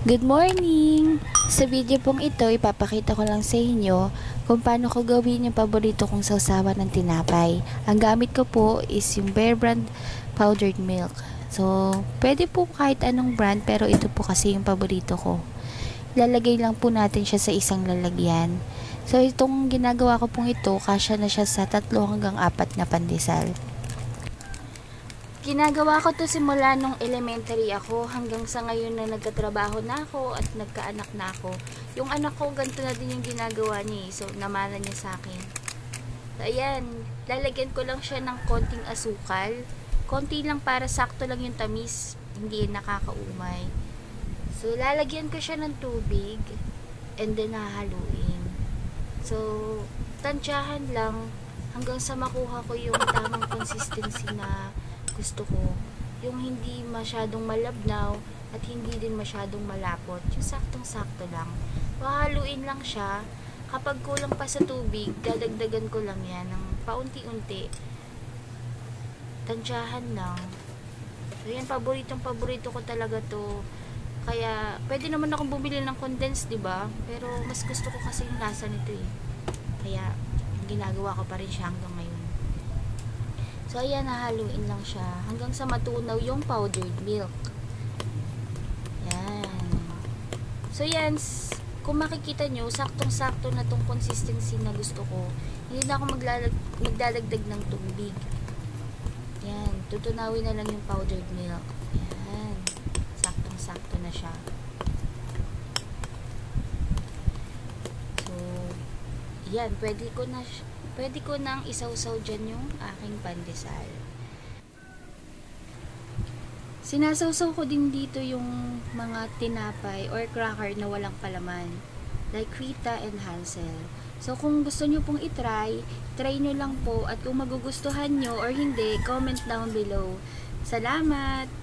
Good morning! Sa video pong ito, ipapakita ko lang sa inyo kung paano ko gawin yung paborito kong sausawan ng tinapay. Ang gamit ko po is yung Bear Brand powdered milk. So, pwede po kahit anong brand pero ito po kasi yung paborito ko. Lalagay lang po natin siya sa isang lalagyan. So, itong ginagawa ko pong ito, kasya na siya sa tatlo hanggang apat na pandesal. Ginagawa ko to simula nung elementary ako hanggang sa ngayon na nagkatrabaho na ako at nagkaanak na ako. Yung anak ko, ganito na din yung ginagawa niya eh. So, namana niya sa akin. So, ayan. Lalagyan ko lang siya ng konting asukal. Konti lang para sakto lang yung tamis. Hindi nakakaumay. So, lalagyan ko siya ng tubig and then hahaluin. So, tansyahan lang hanggang sa makuha ko yung tamang consistency na gusto ko. Yung hindi masyadong malabnaw at hindi din masyadong malapot. Yung saktong-sakto lang. Pahaluin lang siya. Kapag kulang pa sa tubig, dadagdagan ko lang yan ng paunti-unti. Tansyahan lang. So yan, paboritong paborito ko talaga to. Kaya, pwede naman akong bumili ng condensed, di ba? Pero mas gusto ko kasi yung lasa nito eh. Kaya, ginagawa ko pa rin siya hanggang ngayon. So, ayan, nahaluin lang siya hanggang sa matunaw yung powdered milk. Yan. So, yan. Kung makikita nyo, saktong-sakto na tong consistency na gusto ko. Hindi na ako maglalag, magdadagdag ng tubig. Yan. Tutunawin na lang yung powdered milk. Yan. Saktong-sakto na siya. So, yan. Pwede ko na siya- pwede ko nang isawsaw dyan yung aking pandesal. Sinasawsaw ko din dito yung mga tinapay or cracker na walang palaman. Like Rita and Hansel. So kung gusto nyo pong itry, try nyo lang po at kung magugustuhan nyo or hindi, comment down below. Salamat!